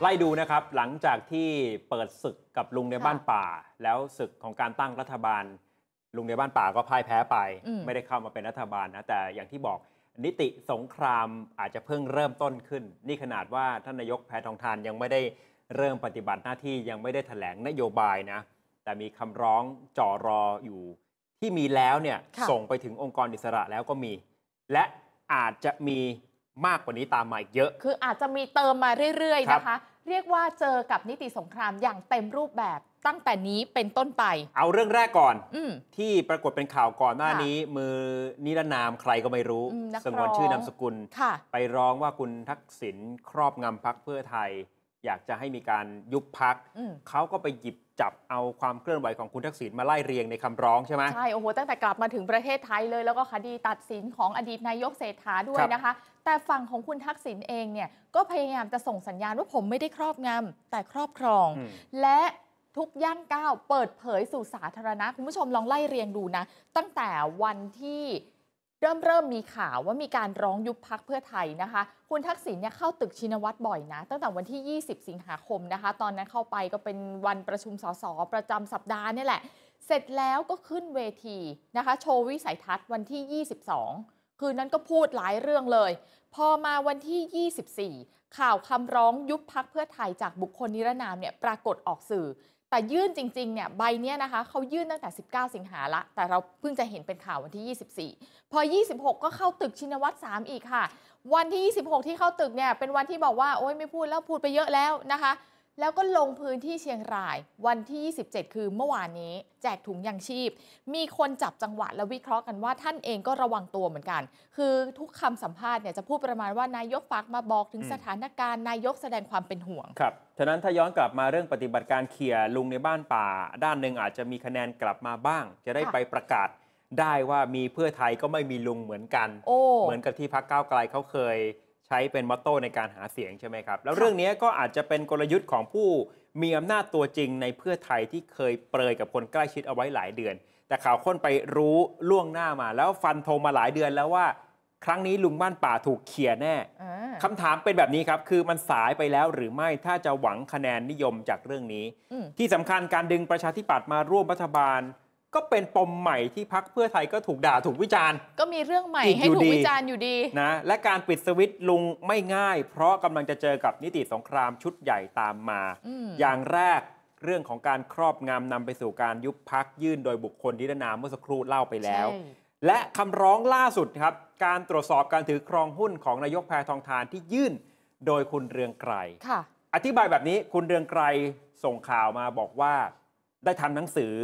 ไล่ดูนะครับหลังจากที่เปิดศึกกับลุงในบ้านป่า แล้วศึกของการตั้งรัฐบาล ลุงในบ้านป่าก็พ่ายแพ้ไปอืมไม่ได้เข้ามาเป็นรัฐบาลนะแต่อย่างที่บอกนิติสงครามอาจจะเพิ่งเริ่มต้นขึ้น นี่ขนาดว่าท่านนายกแพทองทานยังไม่ได้เริ่มปฏิบัติหน้าที่ยังไม่ได้แถลงนโยบายนะ แต่มีคำร้องจ่อรออยู่ ที่มีแล้วเนี่ยค่ะส่งไปถึงองค์กรอิสระแล้วก็มี และอาจจะมี มากกว่านี้ตามมาอีกเยอะ คืออาจจะมีเติมมาเรื่อยคๆรับนะคะ เรียกว่าเจอกับนิติสงครามอย่างเต็มรูปแบบตั้งแต่นี้เป็นต้นไป เอาเรื่องแรกก่อนอืมที่ปรากฏเป็นข่าวก่อนหน้าค่ะนี้ มือนิรนามใครก็ไม่รู้อืมนักสงวนร้องชื่อนามสกุลค่ะไปร้องว่าคุณทักษิณครอบงำพักเพื่อไทย อยากจะให้มีการยุบพักอืมเขาก็ไปหยิบจับเอาความเคลื่อนไหวของคุณทักษิณมาไล่เรียงในคำร้องใช่ไหมใช่ โอ้โห ตั้งแต่กลับมาถึงประเทศไทยเลย แล้วก็คดีตัดสินของอดีตนายกเศรษฐาด้วยครับนะคะ แต่ฝั่งของคุณทักษิณเองเนี่ยก็พยายามจะส่งสัญญาณว่าผมไม่ได้ครอบงำแต่ครอบครองอืมและทุกย่างก้าวเปิดเผยสู่สาธารณะ คุณผู้ชมลองไล่เรียงดูนะ ตั้งแต่วันที่เริ่มเริ่มมีข่าวว่ามีการร้องยุบพักเพื่อไทยนะคะ คุณทักษิณเนี่ยเข้าตึกชินวัตรบ่อยนะ ตั้งแต่วันที่ 20 สิงหาคมนะคะ ตอนนั้นเข้าไปก็เป็นวันประชุมสสประจำสัปดาห์เนี่ยแหละ เสร็จแล้วก็ขึ้นเวทีนะคะ โชว์วิสัยทัศน์วันที่ 22 คืนนั้นก็พูดหลายเรื่องเลย พอมาวันที่ 24 ข่าวคำร้องยุบพักเพื่อไทยจากบุคคลนิรนามเนี่ยปรากฏออกสื่อ แต่ยื่นจริงๆเนี่ยใบเนี้ยนะคะเขายื่นตั้งแต่ 19 สิงหาละ แต่เราเพิ่งจะเห็นเป็นข่าววันที่ 24 พอ 26 ก็เข้าตึกชินวัตร 3 อีกค่ะ วันที่ 26 ที่เข้าตึกเนี่ยเป็นวันที่บอกว่าโอ๊ยไม่พูดแล้วพูดไปเยอะแล้วนะคะ แล้วก็ลงพื้นที่เชียงรายวันที่ 27 คือเมื่อวานนี้ แจกถุงยางชีพ มีคนจับจังหวะและวิเคราะห์กันว่าท่านเองก็ระวังตัวเหมือนกัน คือทุกคำสัมภาษณ์เนี่ยจะพูดประมาณว่านายกฝากมาบอกถึงอืมสถานการณ์นายกแสดงความเป็นห่วง ครับฉะนั้นถ้าย้อนกลับมาเรื่องปฏิบัติการเขี่ยลุงในบ้านป่า ด้านหนึ่งอาจจะมีคะแนนกลับมาบ้าง จะได้ค่ะไปประกาศได้ว่ามีเพื่อไทยก็ไม่มีลุงเหมือนกันโอ้เหมือนกับที่พักก้าวไกลเขาเคย ใช้เป็นมอตโต้ในการหาเสียงใช่ไหมครับ แล้วค่ะเรื่องนี้ก็อาจจะเป็นกลยุทธ์ของผู้มีอำนาจตัวจริงในเพื่อไทยที่เคยเปรยกับคนใกล้ชิดเอาไว้หลายเดือน แต่ข่าวค้นไปรู้ล่วงหน้ามา แล้วฟันธงมาหลายเดือนแล้วว่า ครั้งนี้ลุงบ้านป่าถูกเขี่ยแน่อ่าคำถามเป็นแบบนี้ครับ คือมันสายไปแล้วหรือไม่ถ้าจะหวังคะแนนนิยมจากเรื่องนี้อืมที่สำคัญการดึงประชาธิปัตย์มาร่วมรัฐบาล ก็เป็นปมใหม่ที่พักเพื่อไทยก็ถูกด่าถูกวิจารณ์ ก็มีเรื่องใหม่อีกให้อยู่ถูกดีวิจารณ์อยู่ดีนะและการปิดสวิตช์ลุงไม่ง่าย เพราะกำลังจะเจอกับนิติสงครามชุดใหญ่ตามมาอืมอย่างแรกเรื่องของการครอบงำนำไปสู่การยุบพักยื่นโดยบุคคลนิรนามเมื่อสักครู่เล่าไปแล้วใช่และคำร้องล่าสุดครับ การตรวจสอบการถือครองหุ้นของนายกแพทองทานที่ยื่นโดยคุณเรืองไกรค่ะอธิบายแบบนี้คุณเรืองไกรส่งข่าวมาบอกว่า ได้ทำหนังสือ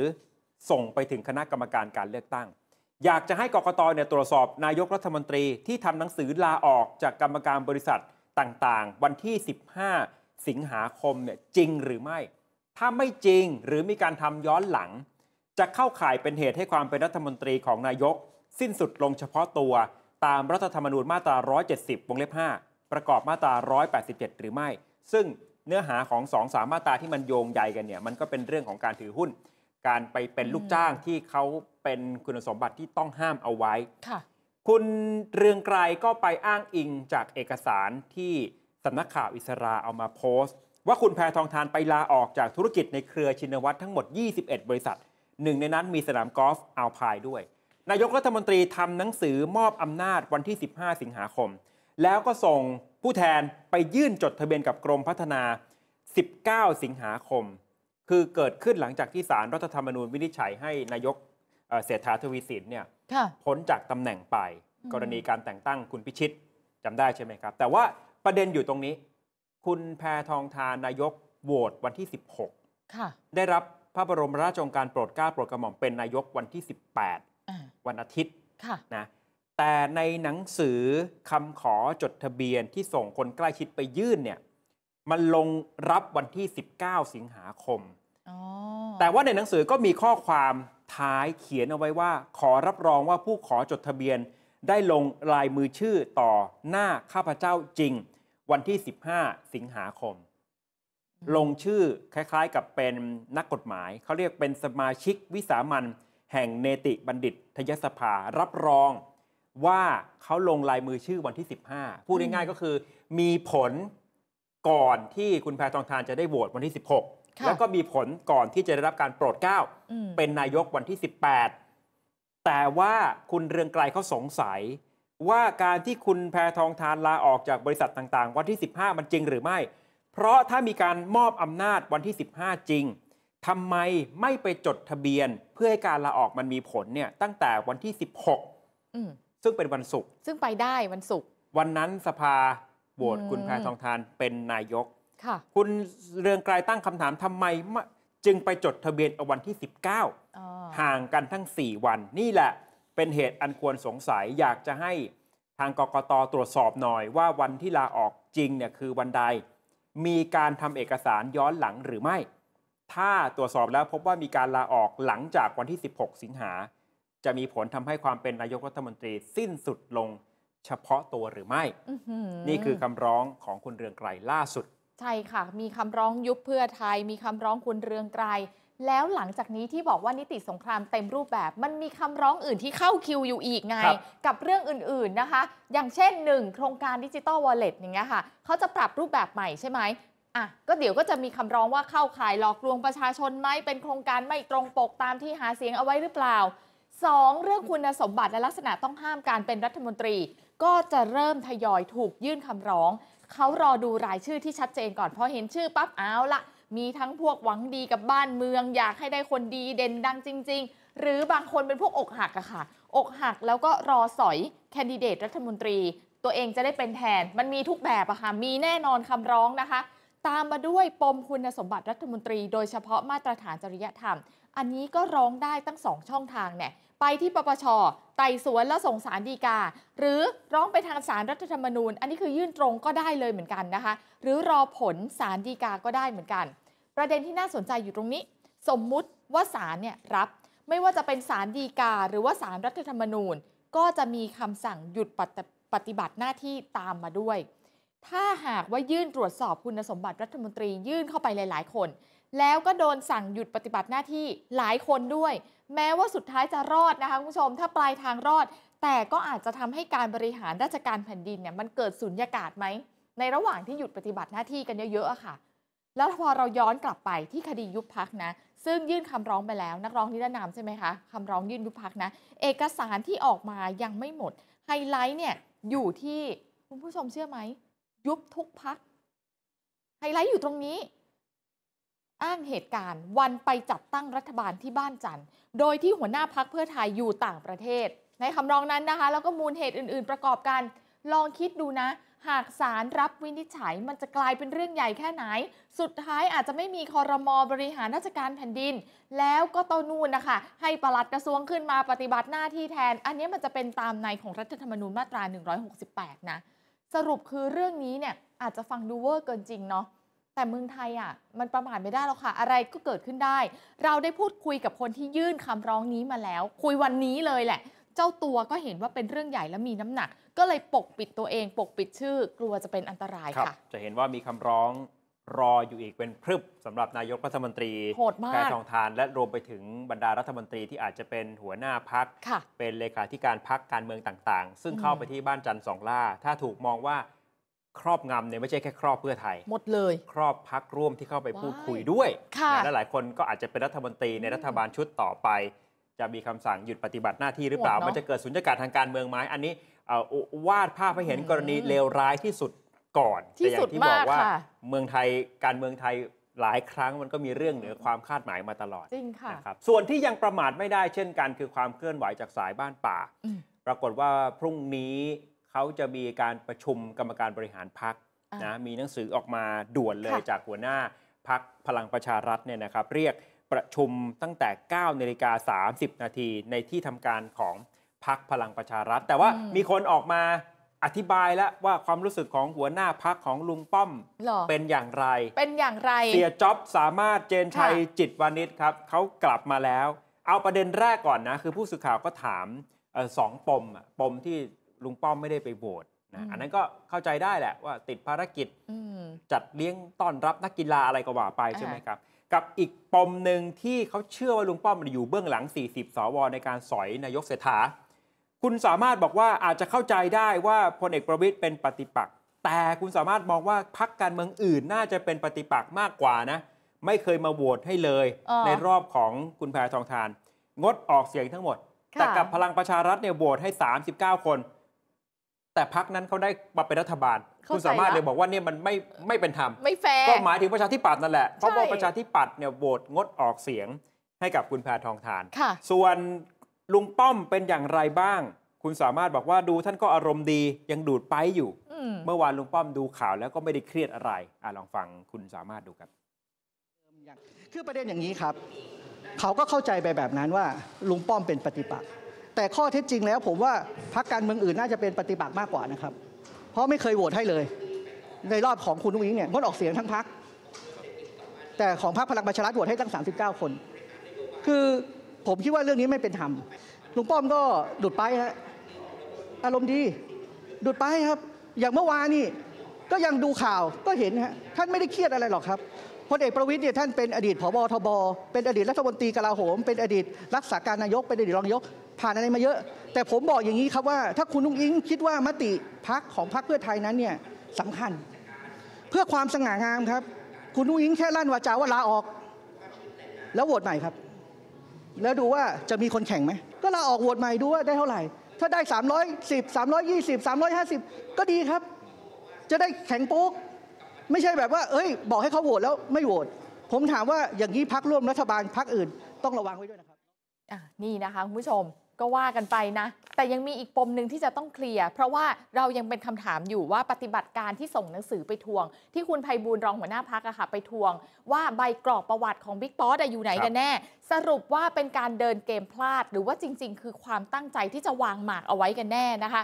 ส่งไปถึงคณะกรรมการการเลือกตั้ง อยากจะให้กกตเนี่ยตรวจสอบนายกรัฐมนตรีที่ทำหนังสือลาออกจากกรรมการบริษัทต่างๆ วันที่ 15 สิงหาคมเนี่ยจริงหรือไม่ ถ้าไม่จริงหรือมีการทำย้อนหลัง จะเข้าข่ายเป็นเหตุให้ความเป็นรัฐมนตรีของนายก สิ้นสุดลงเฉพาะตัวตามรัฐธรรมนูญมาตรา 170 วงเล็บ 5 ประกอบมาตรา 187 หรือไม่ ซึ่งเนื้อหาของสองสามมาตราที่มันโยงใยกันเนี่ย มันก็เป็นเรื่องของการถือหุ้น การไปเป็นลูกจ้างที่เขาเป็นคุณสมบัติที่ต้องห้ามเอาไว้ค่ะคุณเรืองไกรก็ไปอ้างอิงจากเอกสารที่สำนักข่าวอิสราเอามาโพสต์ ว่าคุณแพทองทานไปลาออกจากธุรกิจในเครือชินวัตรทั้งหมด 21 บริษัท หนึ่งในนั้นมีสนามกอล์ฟอัลพายด้วย นายกรัฐมนตรีทำหนังสือมอบอำนาจวันที่ 15 สิงหาคม แล้วก็ส่งผู้แทนไปยื่นจดทะเบียนกับกรมพัฒนา 19 สิงหาคม คือเกิดขึ้นหลังจากที่สารรัฐธรรมนูญวินิจฉัยให้นายกเอ่อเศรษฐาทวีสินเนี่ยค่ะพ้นจากตำแหน่งไปอืมกรณีการแต่งตั้งคุณพิชิตจำได้ใช่ไหมครับ แต่ว่าประเด็นอยู่ตรงนี้ คุณแพทองทานนายกโหวตวันที่ค่ะ16ได้รับพระบรมราชโองการโปรดเกล้าโปรดกระหม่อมเป็นนายกวันที่อ่า18 วันอาทิตย์ค่ะนะแต่ในหนังสือคำขอจดทะเบียนที่ส่งคนใกล้ชิดไปยื่นเนี่ย มันลงรับวันที่ 19 สิงหาคมอ๋อแต่ว่าในหนังสือก็มีข้อความท้ายเขียนเอาไว้ว่า ขอรับรองว่าผู้ขอจดทะเบียน ได้ลงลายมือชื่อต่อหน้าข้าพเจ้าจริง วันที่ 15 สิงหาคม ลงชื่อคล้ายๆกับเป็นนักกฎหมาย เขาเรียกเป็นสมาชิกวิสามันแห่งเนติบัณฑิตยสภารับรองว่าเขาลงลายมือชื่อวันที่ 15 พูดง่ายๆก็คือ มีผล ก่อนที่คุณแพทองทานจะได้โหวตวันที่ 16ค่ะแล้วก็มีผลก่อนที่จะได้รับการโปรดเกล้าอืมเป็นนายกวันที่ 18 แต่ว่าคุณเรืองไกลเขาสงสัย ว่าการที่คุณแพทองทานลาออกจากบริษัทต่างๆ วันที่ 15 มันจริงหรือไม่ เพราะถ้ามีการมอบอำนาจวันที่ 15 จริงทำไมไม่ไปจดทะเบียนเพื่อให้การลาออกมันมีผลเนี่ยตั้งแต่วันที่ 16อืมซึ่งเป็นวันศุกร์ซึ่งไปได้วันศุกร์วันนั้นสภา โหวตอืมคุณแพทองทานเป็นนายกค่ะคุณเรืองไกลตั้งคำถามทำไมไม่จึงไปจดทะเบียนเอาวันที่ 19อ๋อห่างกันทั้ง 4 วัน นี่แหละเป็นเหตุอันควรสงสัยอยากจะให้ทางกกตตรวจสอบหน่อยว่าวันที่ลาออกจริงเนี่ยคือวันใด มีการทำเอกสารย้อนหลังหรือไม่ ถ้าตรวจสอบแล้วพบว่ามีการลาออกหลังจากวันที่ 16 สิงหา จะมีผลทำให้ความเป็นนายกรัฐมนตรีสิ้นสุดลง เฉพาะตัวหรือไม่อื้อหือนี่คือคำร้องของคุณเรืองไกรล่าสุด ใช่ค่ะ มีคำร้องยุบเพื่อไทย มีคำร้องคุณเรืองไกร แล้วหลังจากนี้ที่บอกว่านิติสงครามเต็มรูปแบบ มันมีคำร้องอื่นที่เข้าคิวอยู่อีกไงครับกับเรื่องอื่นๆนะคะ อย่างเช่น 1 โครงการดิจิ t a ลวอลเล็ตอย่างเงี้ยค่ะ เขาจะปรับรูปแบบใหม่ใช่ไหมอะก็เดี๋ยวก็จะมีคำร้องว่าเข้าข่ายหลอกลวงประชาชนไหมเป็นโครงการไม่ตรงปกตามที่หาเสียงเอาไว้หรือเปล่า 2. เรื่องคุณสมบัติและลักษณะต้องห้ามการเป็นรัฐมนตรี ก็จะเริ่มทยอยถูกยื่นคำร้อง เขารอดูรายชื่อที่ชัดเจนก่อนพอเห็นชื่อปั๊บเอาละมีทั้งพวกหวังดีกับบ้านเมือง อยากให้ได้คนดีเด่นดังจริง ๆ หรือบางคนเป็นพวกอกหักอะค่ะ อกหักแล้วก็รอสอยแคนดิเดตรัฐมนตรี ตัวเองจะได้เป็นแทน มันมีทุกแบบอะค่ะ มีแน่นอนคำร้องนะคะ ตามมาด้วยปมคุณสมบัติรัฐมนตรี โดยเฉพาะมาตรฐานจริยธรรม อันนี้ก็ร้องได้ตั้งสองช่องทางเนี่ย ไปที่ปปชไต่สวนแล้วส่งสารดีกา หรือร้องไปทางสารรัฐธรรมนูญ อันนี้คือยื่นตรงก็ได้เลยเหมือนกันนะคะ หรือรอผลสารดีกาก็ได้เหมือนกัน ประเด็นที่น่าสนใจอยู่ตรงนี้ สมมุติว่าศาลเนี่ยรับ ไม่ว่าจะเป็นศาลดีกา หรือว่าศาลรัฐธรรมนูญ ก็จะมีคำสั่งหยุดปฏิปฏิบัติหน้าที่ตามมาด้วย ถ้าหากว่ายื่นตรวจสอบคุณสมบัติรัฐมนตรียื่นเข้าไปหลาย ๆ คน แล้วก็โดนสั่งหยุดปฏิบัติหน้าที่หลายคนด้วย แม้ว่าสุดท้ายจะรอดนะคะคุณผู้ชม ถ้าปลายทางรอด แต่ก็อาจจะทำให้การบริหารราชการแผ่นดินเนี่ยมันเกิดสุญญากาศไหม ในระหว่างที่หยุดปฏิบัติหน้าที่กันเยอะๆอะค่ะ แล้วพอเราย้อนกลับไปที่คดียุบพรรคนะ ซึ่งยื่นคำร้องไปแล้ว นักร้องนิรนามใช่ไหมคะคำร้องยื่นยุบพรรคนะ เอกสารที่ออกมายังไม่หมดไฮไลท์เนี่ยอยู่ที่คุณผู้ชมเชื่อไหมยุบทุกพรรคไฮไลท์อยู่ตรงนี้ อ้างเหตุการณ์ วันไปจัดตั้งรัฐบาลที่บ้านจันทร์ส่องหล้า โดยที่หัวหน้าพรรคเพื่อไทยอยู่ต่างประเทศ ในคำร้องนั้นนะคะ แล้วก็มูลเหตุอื่น ๆ ประกอบกัน ลองคิดดูนะ หากศาลรับวินิจฉัยมันจะกลายเป็นเรื่องใหญ่แค่ไหน สุดท้ายอาจจะไม่มีคอรมอบริหารราชการแผ่นดิน แล้วก็ต้นนูนนะคะ ให้ปลัดกระทรวงขึ้นมาปฏิบัติหน้าที่แทน อันนี้มันจะเป็นตามในของรัฐธรรมนูญมาตรา 168 นะสรุปคือเรื่องนี้เนี่ยอาจจะฟังดูเวอร์เกินจริงเนาะ แต่เมืองไทยอะมันประมาทไม่ได้หรอกค่ะ อะไรก็เกิดขึ้นได้ เราได้พูดคุยกับคนที่ยื่นคำร้องนี้มาแล้ว คุยวันนี้เลยแหละ เจ้าตัวก็เห็นว่าเป็นเรื่องใหญ่และมีน้ำหนัก ก็เลยปกปิดตัวเอง ปกปิดชื่อกลัวจะเป็นอันตรายครับค่ะ จะเห็นว่ามีคำร้องรออยู่อีกเป็นพรึบสำหรับนายกรัฐมนตรีโหดมากแพทองทาน และรวมไปถึงบรรดารัฐมนตรีที่อาจจะเป็นหัวหน้าพักค่ะเป็นเลขาธิการพักการเมืองต่างๆ ซึ่งอืมเข้าไปที่บ้านจันทร์สองล่า ถ้าถูกมองว่า ครอบงำเนี่ยไม่ใช่แค่ครอบเพื่อไทย หมดเลย ครอบพักร่วมที่เข้าไปว้ายพูดคุยด้วยค่ะนะและหลายคนก็อาจจะเป็นรัฐมนตรีในอืมรัฐบาลชุดต่อไป จะมีคำสั่งหยุดปฏิบัติหน้าที่หรือเปล่าโหดเนอะมันจะเกิดสุญญากาศทางการเมืองไหมอันนี้เอ่อวาดภาพให้เห็นอืมกรณีเลวร้ายที่สุดก่อนที่แต่อย่าสุดงที่บอกมากว่าค่ะเมืองไทยการเมืองไทยหลายครั้งมันก็มีเรื่องเหนือความคาดหมายมาตลอดจริงค่ะนะครับส่วนที่ยังประมาทไม่ได้เช่นกัน คือความเคลื่อนไหวจากสายบ้านป่าอืมปรากฏว่าพรุ่งนี้ เขาจะมีการประชุมกรรมการบริหารพักอะนะมีหนังสือออกมาด่วนเลยค่ะจากหัวหน้าพักพลังประชารัฐเนี่ยนะครับ เรียกประชุมตั้งแต่9นาฬิกา30 นาทีในที่ทำการของพักพลังประชารัฐ แต่ว่าอืมมีคนออกมาอธิบายแล้วว่าความรู้สึกของหัวหน้าพักของลุงป้อมหรอเป็นอย่างไร เป็นอย่างไรเสียจ็อบสามารถเจนชัยค่ะจิตวานิชครับเขากลับมาแล้ว เอาประเด็นแรกก่อนนะ คือผู้สื่อข่าวก็ถามเออสองปมอะปมที่ ลุงป้อมไม่ได้ไปโหวตนะอันนั้นก็เข้าใจได้แหละว่าติดภารกิจอืมจัดเลี้ยงต้อนรับนักกีฬาอะไรก็ว่าไปอ่าใช่ไหมครับ กับอีกปมหนึ่งที่เขาเชื่อว่าลุงป้อมอยู่เบื้องหลัง 40 สว ในการสอยนายกเศรษฐา คุณสามารถบอกว่าอาจจะเข้าใจได้ว่าพลเอกประวิตยเป็นปฏิปักษ์แต่คุณสามารถมองว่าพักการเมืองอื่นน่าจะเป็นปฏิปักษ์มากกว่านะ ไม่เคยมาโหวตให้เลยเออในรอบของคุณแพทองทาน งดออกเสียงทั้งหมดค่ะแต่กับพลังประชารัฐเนี่ยโหวตให้ 39 คน แต่พักนั้นเขาได้มาเป็นรัฐบาล คุณสามารถเลยบอกว่าเนี่ยมันไม่ไม่เป็นธรรมไม่แฟร์ก็หมายถึงประชาธิปัตย์นั่นแหละ เพราะใช่ว่าประชาธิปัตย์เนี่ยโหวตงดออกเสียงให้กับคุณแพทองทานค่ะส่วนลุงป้อมเป็นอย่างไรบ้าง คุณสามารถบอกว่าดูท่านก็อารมณ์ดียังดูดไปอยู่อืมเมื่อวานลุงป้อมดูข่าวแล้วก็ไม่ได้เครียดอะไรอะลองฟังคุณสามารถดูครับคือประเด็นอย่างนี้ครับ เขาก็เข้าใจไปแบบนั้นว่าลุงป้อมเป็นปฏิปักษ์ แต่ข้อเท็จจริงแล้ว ผมว่าพรรคการเมืองอื่นน่าจะเป็นปฏิปักษ์มากกว่านะครับ เพราะไม่เคยโหวตให้เลย ในรอบของคุณนุ้งอิงเนี่ยงดออกเสียงทั้งพรรคแต่ของพรรคพลังประชารัฐโหวตให้ตั้ง 39 คน คือผมคิดว่าเรื่องนี้ไม่เป็นธรรมลุงป้อมก็ดุดไปฮะอารมณ์ดี ดุดไปครับ อย่างเมื่อวานนี่ก็ยังดูข่าวก็เห็นฮะท่านไม่ได้เครียดอะไรหรอกครับพลเอกประวิตยเนี่ยท่านเป็นอดีตผบทบ เป็นอดีตรัฐมนตรีกลาโหม เป็นอดีตรักษาการนายก เป็นอดีตรองนายก ผ่านอะไรมาเยอะ แต่ผมบอกอย่างนี้ครับว่า ถ้าคุณนุ้งอิงคิดว่ามติพักของพักเพื่อไทยนั้นเนี่ยสำคัญ เพื่อความสง่างามครับ คุณนุ้งอิงแค่ลั่นวาจาว่าลาออก แล้วโหวตใหม่ครับ แล้วดูว่าจะมีคนแข่งไหมก็ลาออกโหวตใหม่ดูว่าได้เท่าไหร่ ถ้าได้ 310 320 350 ก็ดีครับ จะได้แข็งโป๊กไม่ใช่แบบว่า เอ้ย บอกให้เขาโหวตแล้วไม่โหวตผมถามว่าอย่างนี้พักร่วมรัฐบาลพักอื่นต้องระวังไว้ด้วยนะครับนี่นะคะคุณผู้ชม ก็ว่ากันไปนะ แต่ยังมีอีกปมหนึ่งที่จะต้องเคลียร์ เพราะว่าเรายังเป็นคำถามอยู่ว่าปฏิบัติการที่ส่งหนังสือไปทวง ที่คุณไพบูลรองหัวหน้าพักอะค่ะไปทวง ว่าใบกรอกประวัติของบิ๊กป๊อตอยู่ไหนกันแน่ สรุปว่าเป็นการเดินเกมพลาด หรือว่าจริง ๆ คือความตั้งใจที่จะวางหมากเอาไว้กันแน่นะคะ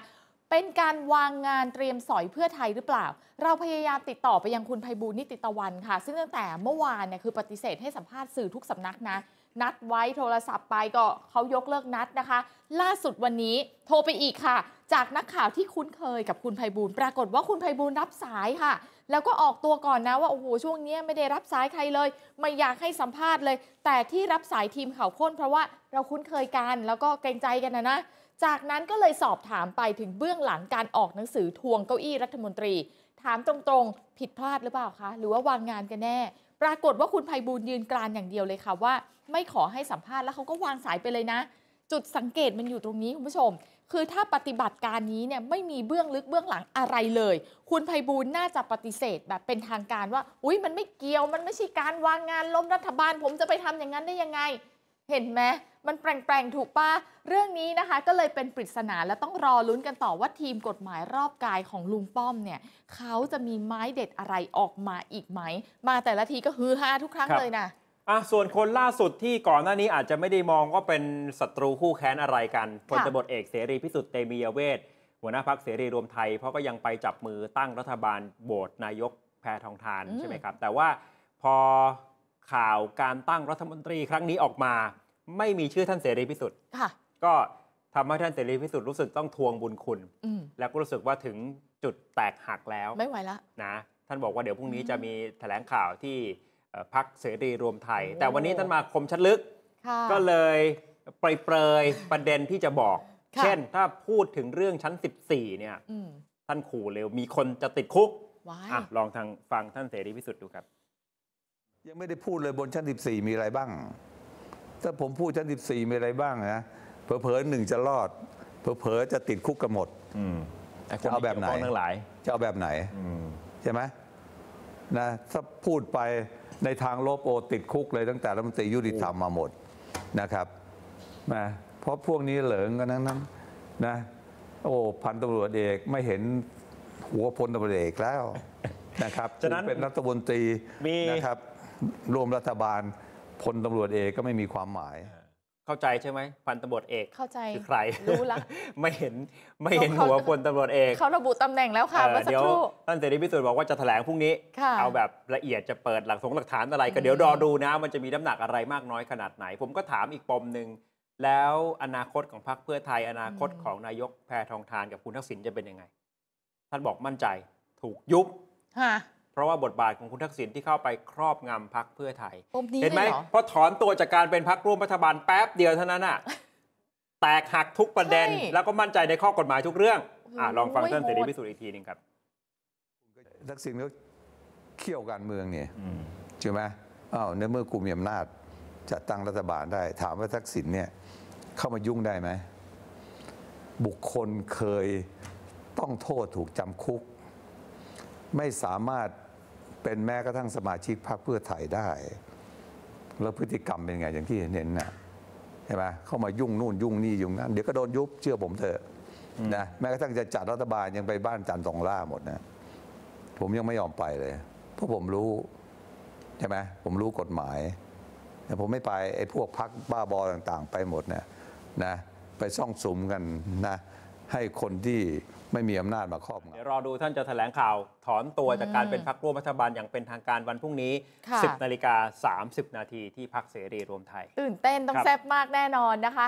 เป็นการวางงานเตรียมสอยเพื่อไทยหรือเปล่า เราพยายามติดต่อไปยังคุณไพบูลนิติตะวันค่ะ ซึ่งตั้งแต่เมื่อวานเนี่ยคือปฏิเสธให้สัมภาษณ์สื่อทุกสำนักนะ นัดไว้โทรศัพท์ไปก็เขายกเลิกนัดนะคะ ล่าสุดวันนี้โทรไปอีกค่ะ จากนักข่าวที่คุ้นเคยกับคุณไพบูลปรากฏว่าคุณไพบูลรับสายค่ะ แล้วก็ออกตัวก่อนนะว่าโอ้โหช่วงนี้ไม่ได้รับสายใครเลย ไม่อยากให้สัมภาษณ์เลย แต่ที่รับสายทีมข่าวค้นเพราะว่าเราคุ้นเคยกันแล้วก็เกรงใจกันนะนะจากนั้นก็เลยสอบถามไปถึงเบื้องหลังการออกหนังสือทวงเก้าอี้รัฐมนตรี ถามตรงๆ ผิดพลาดหรือเปล่าคะ หรือว่าวางงานกันแน่ ปรากฏว่าคุณไพบูลยืนกรานอย่างเดียวเลยค่ะว่า ไม่ขอให้สัมภาษณ์แล้วเขาก็วางสายไปเลยนะ จุดสังเกตมันอยู่ตรงนี้คุณผู้ชม คือถ้าปฏิบัติการนี้เนี่ยไม่มีเบื้องลึกเบื้องหลังอะไรเลย คุณไพบูลน่าจะปฏิเสธแบบเป็นทางการว่า อุ้ยมันไม่เกี่ยวมันไม่ใช่การวางงานล้มรัฐบาล ผมจะไปทำอย่างนั้นได้ยังไง เห็นไหมมันแปลงๆถูกปะเรื่องนี้นะคะ ก็เลยเป็นปริศนาและต้องรอลุ้นกันต่อว่าทีมกฎหมายรอบกายของลุงป้อมเนี่ยเขาจะมีไม้เด็ดอะไรออกมาอีกไหม มาแต่ละทีก็ฮือฮาทุกครั้งเลยนะ อะส่วนคนล่าสุดที่ก่อนหน้านี้อาจจะไม่ได้มองว่าเป็นศัตรูคู่แค้นอะไรกันพลตบทเอกเสรีพิสุทธิ์เตมียเวทหัวหน้าพักเสรีรวมไทย เพราะก็ยังไปจับมือตั้งรัฐบาลโบสนายกแพทองทานอืมใช่ไหมครับ แต่ว่าพอข่าวการตั้งรัฐมนตรีครั้งนี้ออกมา ไม่มีชื่อท่านเสรีพิสุทธิ์ค่ะก็ทำให้ท่านเสรีพิสุทธิ์รู้สึกต้องทวงบุญคุณอืมแล้วก็รู้สึกว่าถึงจุดแตกหักแล้วไม่ไหวละนะท่านบอกว่าเดี๋ยวพรุ่งนี้อืมจะมีแถลงข่าวที่เอ่อ พักเสรีรวมไทยโอ้แต่วันนี้ท่านมาคมชัดลึกค่ะก็เลยเปรยๆประเด็นที่จะบอกค่ะเช่นถ้าพูดถึงเรื่องชั้น 14 เนี่ยอืมท่านขู่เร็วมีคนจะติดคุกว้ายอะลองทางฟังท่านเสรีพิสุทธิ์ดูครับ ยังไม่ได้พูดเลยบนชั้น 14 มีอะไรบ้าง ถ้าผมพูดชั้น 14 มีอะไรบ้างนะเผลอๆหนึ่งจะรอดเผลอๆจะติดคุกกันหมดจะเอาแบบไหนคที่เกี่ยวข้องทั้งหลายจะเอาแบบไหนใช่ไหมนะถ้าพูดไป ในทางลบโอติดคุกเลยตั้งแต่รัฐมนตรียุติธรรมมาหมดนะครับนะเพราะพวกนี้เหลิงกันทั้งนั้นนะโอ้พันตำรวจเอกไม่เห็นหัวพลตำรวจเอกแล้วนะครับฉะนั้นถึงเป็นรัฐมนตรีมีนะครับรวมรัฐบาลพลตำรวจเอกก็ไม่มีความหมาย เข้าใจใช่ไหมพันตำรวจเอกเข้าใจคือใครรู้ละไม่เห็นไม่เห็นเขาหัวพลตำรวจเอกเขาระบุตำแหน่งแล้วค่ะเอ่อเมื่อสักเดี๋ยวครู่ท่านเสรีพิสุทธิ์บอกว่าจะแถลงพรุ่งนี้ค่ะเอาแบบละเอียดจะเปิดหลักฐานหลักฐานอะไร ก็อืมเดี๋ยวรอดูนะ มันจะมีน้ำหนักอะไรมากน้อยขนาดไหน ผมก็ถามอีกปมหนึ่งแล้วอนาคตของพรรคเพื่อไทย อนาคตของนายกแพทองทานกับคุณทักษิณจะเป็นยังไง ท่านบอกมั่นใจถูกยุบฮะเพ ราะว่าบทบาทของคุณทักษิณที่เข้าไปครอบงำพรรคเพื่อไทยปมนี้เห็นไหมเลยเหรอพอถอนตัวจากการเป็นพรรคร่วมรัฐบาลแป๊บเดียวเท่านั้นอะแตกหักทุกประเด็นใช่แล้วก็มั่นใจในข้อกฎหมายทุกเรื่องอะลองฟังท่านโอ้เสยรีโหดพิสุทธิ์อีกทีหนึ่งครับทักษิณก็เขี่ยวการเมืองเนี่ยอืมใช่ไหมอ้าวในเมื่อกูมีอำนาจจัดตั้งรัฐบาลได้ ถามว่าทักษิณเนี่ยเข้ามายุ่งได้ไหมบุคคลเคยต้องโทษถูกจำคุก ไม่สามารถ เป็นแม้กระทั่งสมาชิกพรรคเพื่อไทยได้ แล้วพฤติกรรมเป็นไงอย่างที่เห็นน่ะใช่ไหมเข้ามายุ่งนู่นยุ่งนี่ยุ่งนั่นเดี๋ยวก็โดนยุบเชื่อผมเถอะนะแม้กระทั่งจะจัดรัฐบาลยังไปบ้านจันทร์สองล่าหมดนะ ผมยังไม่ยอมไปเลย เพราะผมรู้ใช่ไหมผมรู้กฎหมายแต่ผมไม่ไปไอ้พวกพักบ้าบอต่าง ๆ ไปหมดเนี่ยนะ ไปซ่องสุมกันนะ ให้คนที่ไม่มีอำนาจมาครอบงำ เดี๋ยวรอดูท่านจะแถลงข่าวถอนตัวจากการเป็นพักร่วมรัฐบาลอย่างเป็นทางการวันพรุ่งนี้ ค่ะ 10นาฬิกา30 นาทีที่พักเสรีรวมไทย ตื่นเต้นต้องครับ แซ่บมากแน่นอนนะคะ